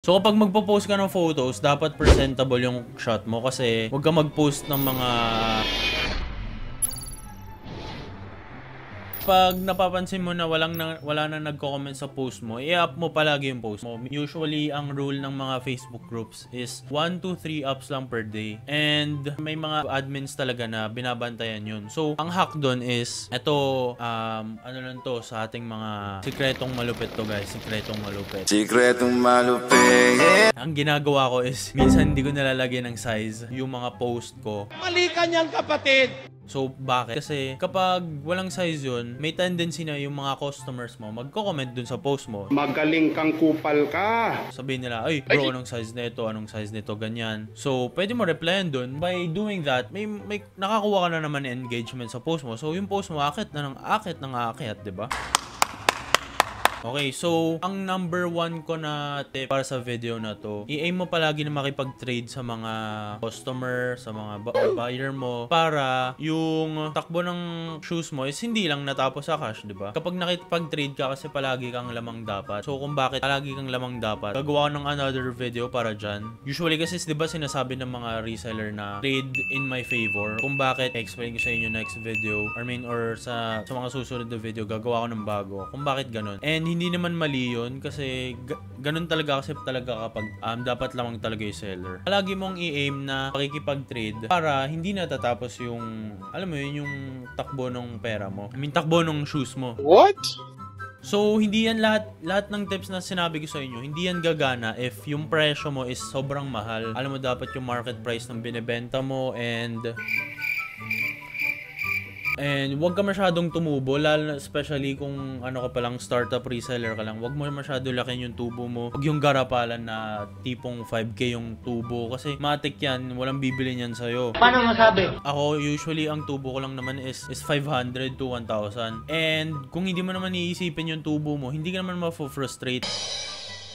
So kapag magpo-post ka ng photos, dapat presentable yung shot mo kasi huwag ka mag-post ng mga pag napapansin mo na walang na, wala na nagko-comment sa post mo, i-up mo palagi yung post mo. Usually, ang rule ng mga Facebook groups is 1 to 3 ups lang per day. And may mga admins talaga na binabantayan yun. So, ang hack doon is, eto, um, ano lang to, sa ating mga sikretong malupit to guys. Sikretong malupit. Sikretong malupit. Ang ginagawa ko is, minsan hindi ko nalalagyan ng size yung mga post ko. Mali ka niyang kapatid! So, bakit? Kasi kapag walang size yun, may tendency na yung mga customers mo magko-comment dun sa post mo. Magaling kang kupal ka! Sabihin nila, ay bro, anong size nito, anong size nito, ganyan. So, pwede mo replyan dun. By doing that, may, may nakakuha ka na naman ng engagement sa post mo. So, yung post mo, akit na ng akit ng akit, di ba? Okay, so ang number one ko na tip para sa video na to, i-aim mo palagi na makipag-trade sa mga customer, sa mga bu- buyer mo para yung takbo ng shoes mo is hindi lang natapos sa cash, di ba? Kapag nakipag-trade ka kasi palagi kang lamang dapat. So kung bakit palagi kang lamang dapat, gagawa ng another video para dyan. Usually kasi di ba sinasabi ng mga reseller na trade in my favor. Kung bakit, explain ko sa inyo next video. I mean, or sa, sa mga susunod na video, gagawa ko ng bago. Kung bakit ganun. And hindi naman mali yun kasi ga- ganun talaga kasi talaga kapag um, dapat lamang talaga yung seller. Palagi mong i-aim na pakikipag-trade para hindi natatapos yung, alam mo yun, yung takbo ng pera mo. I mean, takbo ng shoes mo. What? So, hindi yan lahat, lahat ng tips na sinabi ko sa inyo, hindi yan gagana if yung presyo mo is sobrang mahal. Alam mo, dapat yung market price ng binebenta mo and And wag ka masyadong tumubo, lalo na especially kung ano ka palang startup reseller ka lang. Wag mo masyado lakin yung tubo mo. Wag yung garapalan na tipong 5k yung tubo kasi matik yan, walang bibili niyan sa'yo. Paano masabi? Ako, usually, ang tubo ko lang naman is, is 500 to 1,000. And kung hindi mo naman iisipin yung tubo mo, hindi ka naman mafo-frustrate.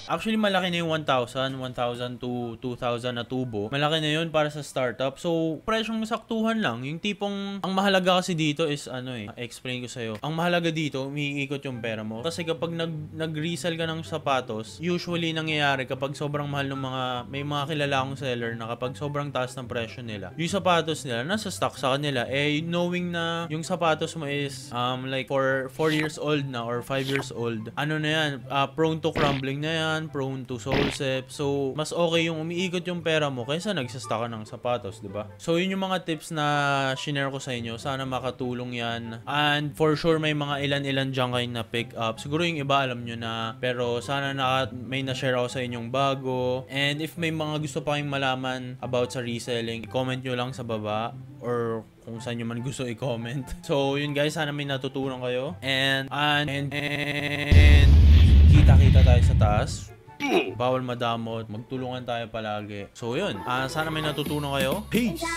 Actually, malaki na yung 1,000, 1,000 to 2,000 na tubo. Malaki na yun para sa startup. So, presyong saktuhan lang. Yung tipong, ang mahalaga kasi dito is ano eh, explain ko sa'yo. Ang mahalaga dito, umiikot yung pera mo. Kasi kapag nag, nag-resell ka ng sapatos, usually nangyayari kapag sobrang mahal ng mga, may mga kilala akong seller na kapag sobrang taas ng presyo nila, yung sapatos nila, nasa stock sa kanila. Eh, knowing na yung sapatos mo is, um, like, for 4 years old na or 5 years old, ano na yan, uh, prone to crumbling na yan, prone to soul sep. So, mas okay yung umiikot yung pera mo kaysa nagsasta ka ng sapatos, di ba? So, yun yung mga tips na shinare ko sa inyo. Sana makatulong yan. And for sure, may mga ilan-ilan dyan kayo na pick up. Siguro yung iba alam nyo na. Pero sana naka, may na-share ako sa inyong bago. And if may mga gusto pa kayong malaman about sa reselling, comment nyo lang sa baba or kung saan nyo man gusto i-comment. So, yun guys, sana may natutunan kayo. And, and, and, and magkita-kita tayo sa taas. Hmm. Bawal madamot. Magtulungan tayo palagi. So, yun. Uh, sana may natutunan kayo. Peace!